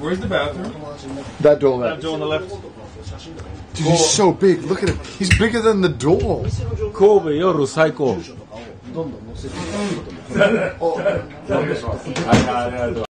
Where's the bathroom? That door That door on the left. Dude, he's so big. Look at him. He's bigger than the door. 神戸夜最高。どんどん載せていくこともはい、ありがとう。